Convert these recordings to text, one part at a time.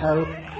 hope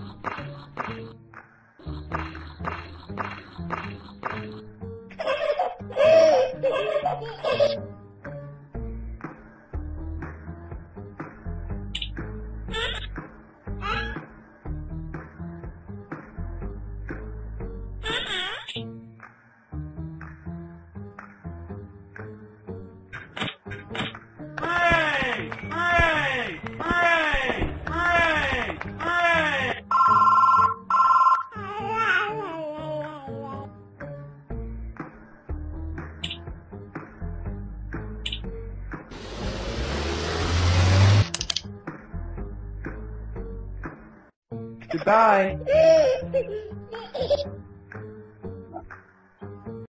Thank you. Goodbye.